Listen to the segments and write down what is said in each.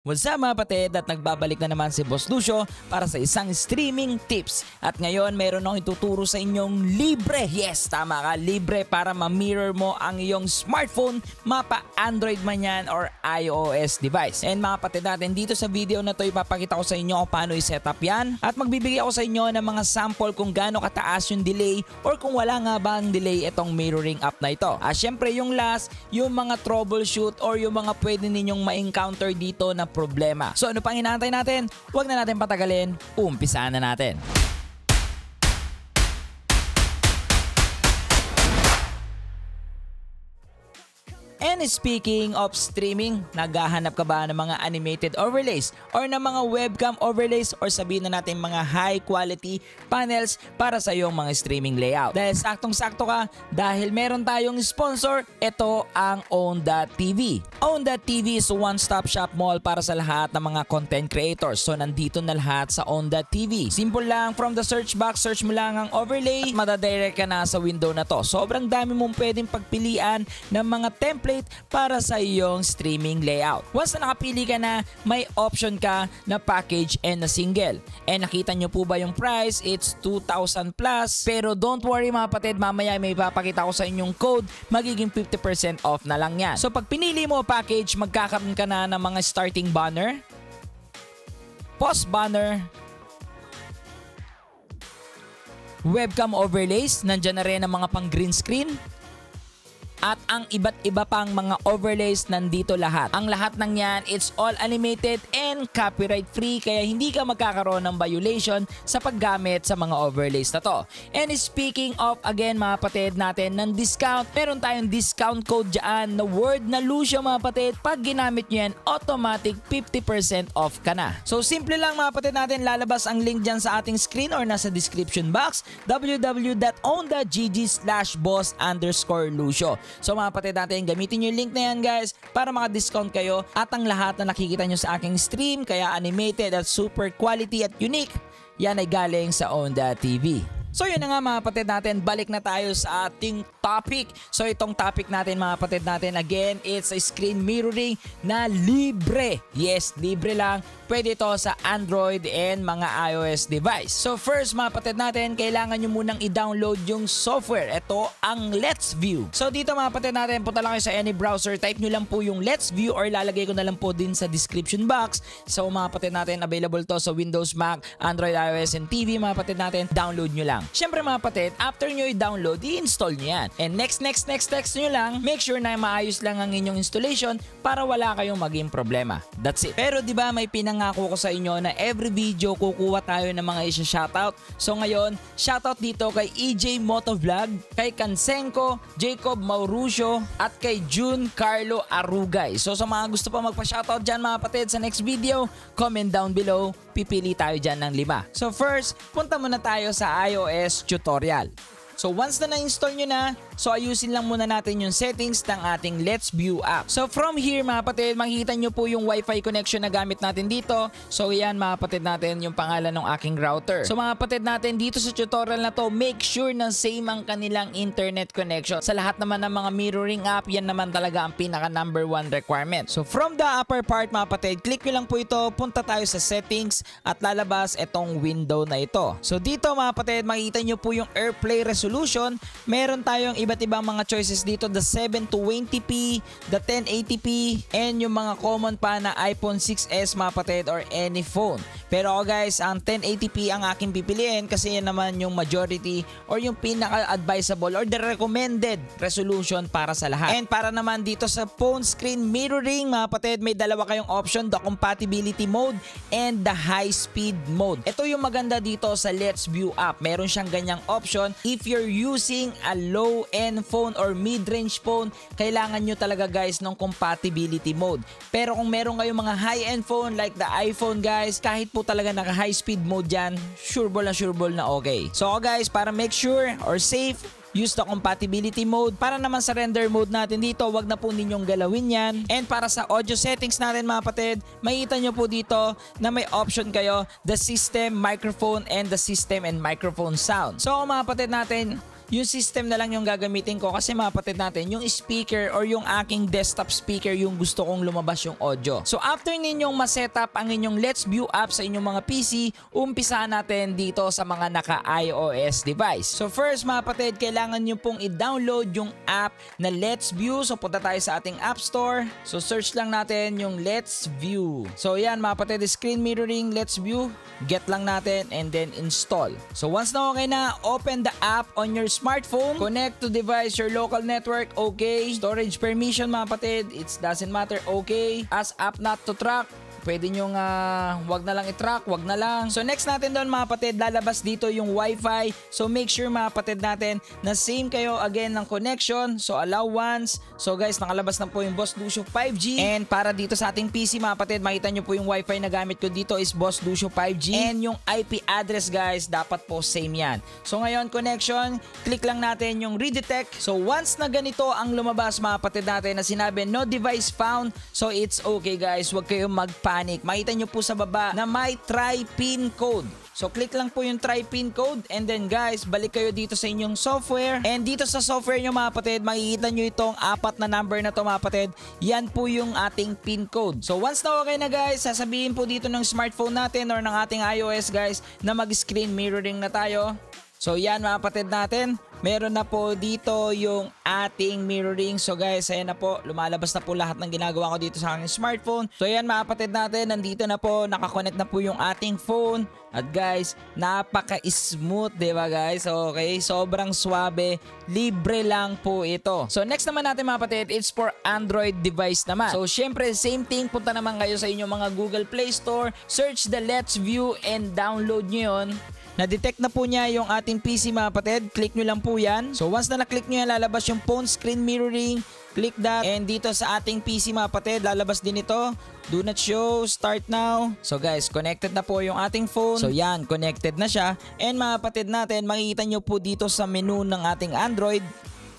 What's up mga patid at nagbabalik na naman si Boss Lucio para sa isang streaming tips. At ngayon meron akong ituturo sa inyong libre. Yes, tama ka, libre para ma-mirror mo ang iyong smartphone, mapa Android man yan or iOS device. And mga patid natin, dito sa video na to ipapakita ko sa inyo kung paano i-setup yan at magbibigay ako sa inyo ng mga sample kung gaano kataas yung delay or kung wala nga ba ang delay itong mirroring app na ito. Ah, syempre yung last, yung mga troubleshoot or yung mga pwede ninyong ma-encounter dito na problema. So ano pang hinahantay natin? Huwag na natin patagalin, umpisahan na natin. And speaking of streaming, naghahanap ka ba ng mga animated overlays or ng mga webcam overlays or sabihin na natin mga high quality panels para sa iyong mga streaming layout? Dahil saktong-sakto ka, dahil meron tayong sponsor, ito ang Own.tv. Own.tv is one-stop shop mall para sa lahat ng mga content creators. So nandito na lahat sa Own.tv. Simple lang, from the search box, search mo lang ang overlay, madadirect ka na sa window na to. Sobrang dami mong pwedeng pagpilian ng mga template para sa iyong streaming layout. Once na nakapili ka na, may option ka na package and na single. And nakita nyo po ba yung price? It's 2,000 plus. Pero don't worry mga patid, mamaya may papakita ko sa inyong code, magiging 50% off na lang yan. So pag pinili mo package, magkakaroon ka na ng mga starting banner, post banner, webcam overlays, nandyan na rin ang mga pang green screen, at ang iba't iba pang mga overlays nandito lahat. Ang lahat ng yan, it's all animated and copyright free kaya hindi ka magkakaroon ng violation sa paggamit sa mga overlays na to. And speaking of again mga patid natin ng discount, meron tayong discount code dyan na word na Lucio mga patid. Pag ginamit nyo yan, automatic 50% off ka na. So simple lang mga patid natin, lalabas ang link dyan sa ating screen or nasa description box www.own.gg slash boss underscore Lucio. So mga patid natin, gamitin nyo yung link na yan guys para maka-discount kayo at ang lahat na nakikita nyo sa aking stream kaya animated at super quality at unique, yan ay galing sa Onda.tv. So yun na nga mga patid natin, balik na tayo sa ating topic. So itong topic natin mga patid natin, again, it's a screen mirroring na libre. Yes, libre lang. Pwede ito sa Android and mga iOS device. So first mga patid natin, kailangan nyo munang i-download yung software. Ito ang Let's View. So dito mga patid natin, punta lang kayo sa any browser, type nyo lang po yung Let's View or lalagay ko na lang po din sa description box. So mga patid natin, available to sa Windows, Mac, Android, iOS, and TV. Mga patid natin, download nyo lang. Siyempre mga patid, after nyo i-download, i-install nyo yan. And next, next, next text nyo lang, make sure na maayos lang ang inyong installation para wala kayong maging problema. That's it. Pero di ba may pinangako ko sa inyo na every video kukuha tayo ng mga isa shoutout. So ngayon, shoutout dito kay EJ Motovlog, kay Kansenko, Jacob Mauricio, at kay June Carlo Arugay. So sa mga gusto pa magpa-shoutout dyan mga patid sa next video, comment down below. Pipili tayo dyan ng lima. So first, punta muna tayo sa iOS tutorial. So once na na-install nyo na, so ayusin lang muna natin yung settings ng ating Let's View app. So from here mga kapatid, makikita nyo po yung Wi-Fi connection na gamit natin dito. So yan mga kapatid natin yung pangalan ng aking router. So mga kapatid natin dito sa tutorial na to, make sure na same ang kanilang internet connection. Sa lahat naman ng mga mirroring app, yan naman talaga ang pinaka number one requirement. So from the upper part mga kapatid, click nyo lang po ito, punta tayo sa settings at lalabas itong window na ito. So dito mga kapatid, makikita nyo po yung AirPlay resolution resolution, meron tayong iba't ibang mga choices dito, the 720p, the 1080p, and yung mga common pa na iPhone 6s mga patid or any phone. Pero ako guys, ang 1080p ang aking pipiliin kasi yan naman yung majority or yung pinaka-advisable or the recommended resolution para sa lahat. And para naman dito sa phone screen mirroring mga patid, may dalawa kayong option, the compatibility mode and the high speed mode. Ito yung maganda dito sa Let's View app. Meron siyang ganyang option if you're using a low-end phone or mid-range phone, kailangan nyo talaga guys ng compatibility mode. Pero kung meron kayong mga high-end phone like the iPhone guys, kahit po talaga naka high speed mode yan, sure ball na sure ball na okay. So guys, para make sure or safe, use the compatibility mode. Para naman sa render mode natin dito, wag na po ninyong galawin yan. And para sa audio settings natin mga patid, makita nyo po dito na may option kayo, the system, microphone, and the system and microphone sound. So mga patid natin, yung system na lang yung gagamitin ko kasi mapatid natin yung speaker or yung aking desktop speaker yung gusto kong lumabas yung audio. So after ninyong ma-setup ang inyong Let's View app sa inyong mga PC, umpisahan natin dito sa mga naka-iOS device. So first mga kapatid, kailangan nyo pong i-download yung app na Let's View. So punta tayo sa ating App Store. So search lang natin yung Let's View. So yan mga kapatid, screen mirroring Let's View. Get lang natin and then install. So once na okay na, open the app on your smartphone. Connect to device your local network. Okay. Storage permission mga kapatid. It doesn't matter. Okay. As app not to track. Pwede nyo nga wag na lang i-track, wag na lang. So next natin doon mga patid, lalabas dito yung wifi. So make sure mga patid natin na same kayo again ng connection. So allow once. So guys, nakalabas na po yung Boss Lucio 5G. And para dito sa ating PC mga patid, makita nyo po yung wifi na gamit ko dito is Boss Lucio 5G. And yung IP address guys, dapat po same yan. So ngayon connection, click lang natin yung redetect. So once na ganito ang lumabas mga patid natin na sinabi no device found. So it's okay guys, wag kayong magpa panic. Makita nyo po sa baba na may try pin code. So click lang po yung try pin code and then guys, balik kayo dito sa inyong software. And dito sa software nyo mga patid, makikita nyo itong apat na number na to mga patid. Yan po yung ating pin code. So once na okay na guys, sasabihin po dito ng smartphone natin or ng ating iOS guys na mag-screen mirroring na tayo. So yan mga patid natin, meron na po dito yung ating mirroring. So guys, ayan na po, lumalabas na po lahat ng ginagawa ko dito sa aking smartphone. So yan mga patid natin, nandito na po, nakakonect na po yung ating phone. At guys, napaka-smooth, di ba guys? Okay, sobrang swabe, libre lang po ito. So next naman natin mga patid, it's for Android device naman. So syempre, same thing, punta naman kayo sa inyong mga Google Play Store, search the Let's View and download nyo yun. Na-detect na po niya yung ating PC mga patid. Click nyo lang po yan. So once na na-click nyo yan, lalabas yung phone screen mirroring. Click that. And dito sa ating PC mga patid, lalabas din ito. Do not show, start now. So guys, connected na po yung ating phone. So yan, connected na siya. And mga patid natin, makikita nyo po dito sa menu ng ating Android,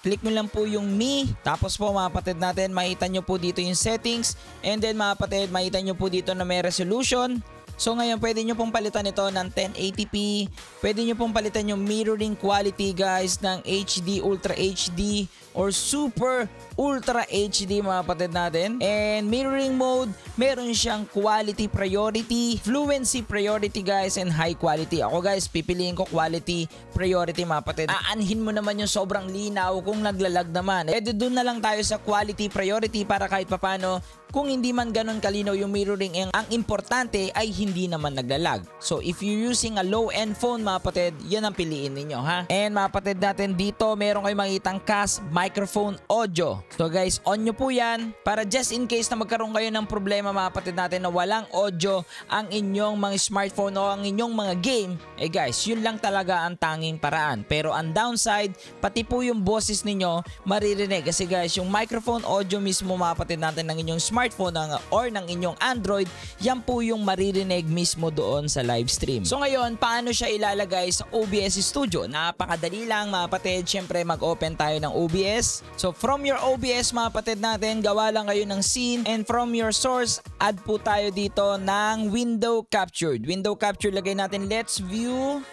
click nyo lang po yung me. Tapos po mga patid natin, makita nyo po dito yung settings. And then mga patid, makita nyo po dito na may resolution. So ngayon, pwede nyo pong palitan ito ng 1080p. Pwede nyo pong palitan yung mirroring quality guys ng HD, Ultra HD, or Super Ultra HD mga patid natin. And mirroring mode, meron siyang quality priority, fluency priority guys, and high quality. Ako guys, pipiliin ko quality priority mga patid. Aanhin mo naman yung sobrang linaw kung naglalag naman. Eh doon na lang tayo sa quality priority para kahit papano kung hindi man ganun kalinaw yung mirroring, ang, importante ay hindi naman naglalag. So if you're using a low-end phone mga patid, yan ang piliin ninyo ha. And mga patid natin dito, meron kayong makitang CAS microphone audio. So guys, on nyo po yan para just in case na magkaroon kayo ng problema mga patid natin na walang audio ang inyong mga smartphone o ang inyong mga game, eh guys, yun lang talaga ang tanging paraan. Pero ang downside, pati po yung boses ninyo maririnig kasi guys, yung microphone audio mismo mga patid natin ng inyong smartphone ng, or ng inyong Android, yan po yung maririnig mismo doon sa live stream. So ngayon, paano siya ilalagay sa OBS Studio? Napakadali lang mga patid, syempre mag-open tayo ng OBS. So from your OBS mga patid natin, gawa lang kayo ng scene and from your source, add po tayo dito ng window captured. Window captured, lagay natin let's view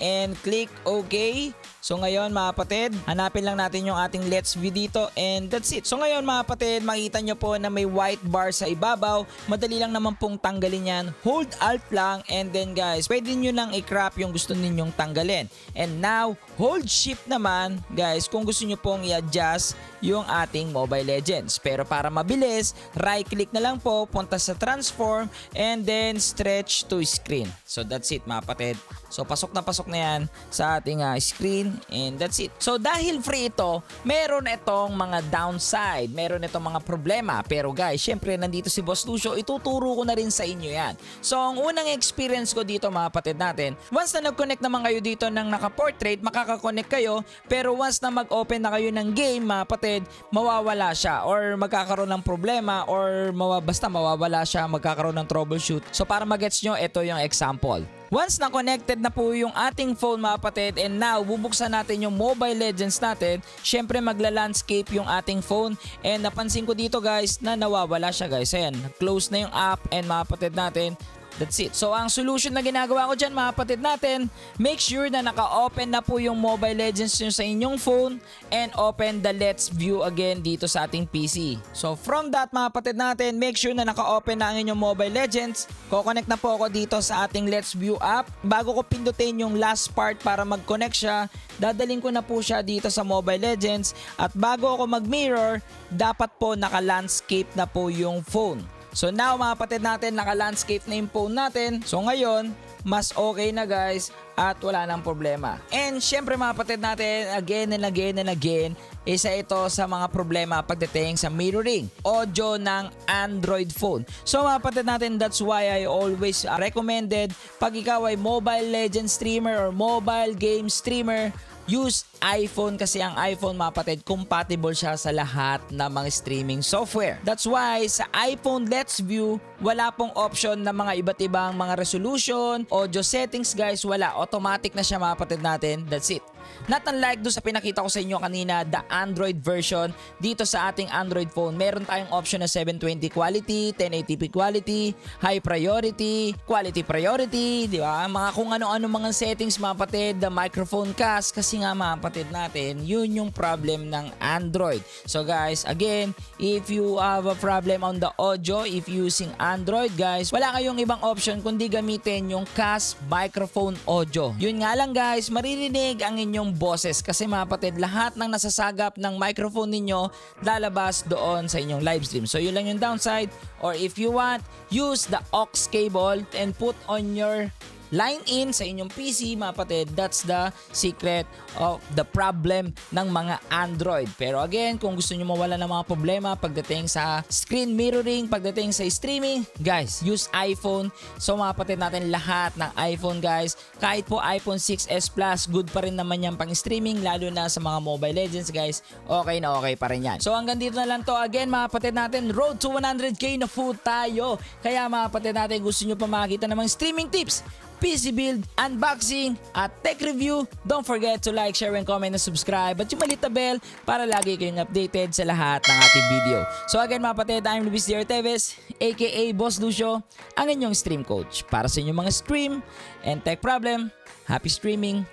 and click OK. So ngayon mga patid, hanapin lang natin yung ating let's view dito and that's it. So ngayon mga patid, makita nyo po na may white bar sa ibabaw. Madali lang naman pong tanggalin yan. Hold alt lang and then guys, pwede nyo nang i-crop yung gusto ninyong tanggalin. And now, hold shift naman guys kung gusto nyo pong i-adjust yung ating Mobile Legends. Pero para mabilis, right click na lang po, punta sa transform and then stretch to screen. So that's it mga patid. So pasok na pasok na yan sa ating uh, screen and that's it. So dahil free ito, meron itong mga downside, meron itong mga problema. Pero guys, syempre nandito si Boss Lucio, ituturo ko na rin sa inyo yan. So ang unang experience ko dito mga patid natin, once na nag-connect naman kayo dito ng naka-portrait, makaka-connect kayo. Pero once na mag-open na kayo ng game mga patid, mawawala siya or magkakaroon ng problema or mawa, basta mawawala siya, magkakaroon ng troubleshoot. So para magets nyo, ito yung example. Once na connected na po yung ating phone mga kapatid and now bubuksan natin yung Mobile Legends natin, syempre magla-landscape yung ating phone and napansin ko dito guys na nawawala siya guys. Ayan, close na yung app and mga kapatid natin, That's it. So ang solution na ginagawa ko dyan mga kapatid natin, make sure na naka-open na po yung Mobile Legends nyo sa inyong phone and open the Let's View again dito sa ating PC. So from that mga kapatid natin, make sure na naka-open na ang inyong Mobile Legends. Ko-connect na po ako dito sa ating Let's View app. Bago ko pindutin yung last part para mag-connect siya, dadaling ko na po siya dito sa Mobile Legends at bago ako mag-mirror, dapat po naka-landscape na po yung phone. So now mga kapatid natin, naka-landscape na yung phone natin. So ngayon, mas okay na guys at wala nang problema. And syempre mga kapatid natin, again and again and again, isa ito sa mga problema pagdating sa mirroring audio ng Android phone. So mga kapatid natin, that's why I always recommended pag ikaw ay mobile legend streamer or mobile game streamer, use iPhone kasi ang iPhone mga kapatid compatible siya sa lahat ng mga streaming software. That's why sa iPhone Let's View wala pong option na mga iba't ibang mga resolution, audio settings guys, wala. Automatic na siya mga kapatid natin. That's it. Not unlike do sa pinakita ko sa inyo kanina, the Android version dito sa ating Android phone. Meron tayong option na 720 quality, 1080p quality, high priority, quality priority, di ba? Mga kung ano-ano mga settings mga kapatid, the microphone cast kasi nga mga kapatid natin, yun yung problem ng Android. So guys, again, if you have a problem on the audio, if using Android guys, wala kayong ibang option kundi gamitin yung cast microphone audio. Yun nga lang guys, maririnig ang inyong boses kasi mga kapatid, lahat ng nasasagap ng microphone ninyo lalabas doon sa inyong live stream. So yun lang yung downside or if you want, use the aux cable and put on your line in sa inyong PC mga kapatid. That's the secret of the problem ng mga Android. Pero again, kung gusto nyo mawala ng mga problema pagdating sa screen mirroring, pagdating sa streaming, guys, use iPhone. So mga kapatid natin lahat ng iPhone guys, kahit po iPhone 6s Plus, good pa rin naman yan pang streaming lalo na sa mga Mobile Legends guys. Okay na okay pa rin yan. So hanggang dito na lang to. Again mga kapatid natin, road to 100k na food tayo. Kaya mga kapatid natin, gusto nyo pa makakita ng mga streaming tips, PC build, unboxing, at tech review. Don't forget to like, share, and comment, and subscribe. At yung malit na bell para lagi kayong updated sa lahat ng ating video. So again mga patid, I'm Luis D. Orteves, aka Boss Lucio, ang inyong stream coach. Para sa inyong mga stream and tech problem, happy streaming